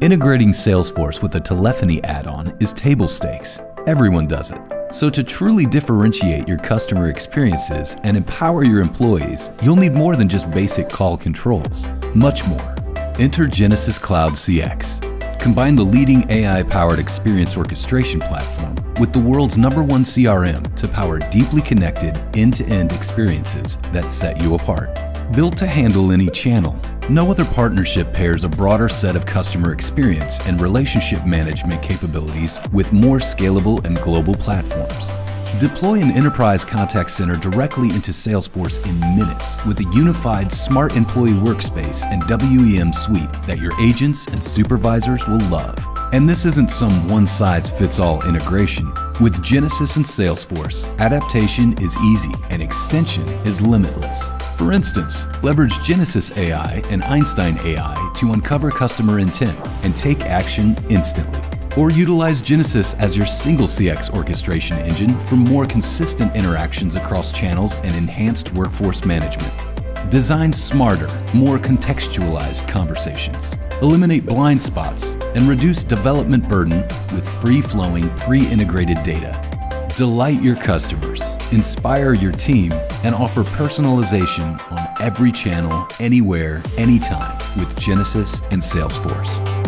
Integrating Salesforce with a telephony add-on is table stakes. Everyone does it. So to truly differentiate your customer experiences and empower your employees, you'll need more than just basic call controls. Much more. Enter Genesys Cloud CX. Combine the leading AI-powered experience orchestration platform with the world's number one CRM to power deeply connected end-to-end experiences that set you apart. Built to handle any channel, no other partnership pairs a broader set of customer experience and relationship management capabilities with more scalable and global platforms. Deploy an enterprise contact center directly into Salesforce in minutes with a unified smart employee workspace and WEM suite that your agents and supervisors will love. And this isn't some one-size-fits-all integration. With Genesys and Salesforce, adaptation is easy and extension is limitless. For instance, leverage Genesys AI and Einstein AI to uncover customer intent and take action instantly. Or utilize Genesys as your single CX orchestration engine for more consistent interactions across channels and enhanced workforce management. Design smarter, more contextualized conversations. Eliminate blind spots and reduce development burden with free-flowing, pre-integrated data. Delight your customers, inspire your team, and offer personalization on every channel, anywhere, anytime with Genesys and Salesforce.